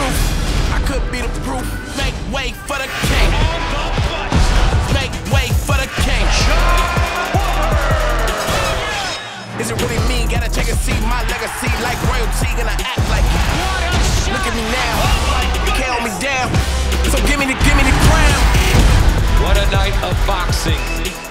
truth. I could be the proof. Make way for the king. Make way for the king. Is it really me? Gotta check and see my legacy like royalty. Gonna act like Look at me now. You can't hold me down. So give me the, give me the crown. What a night of boxing.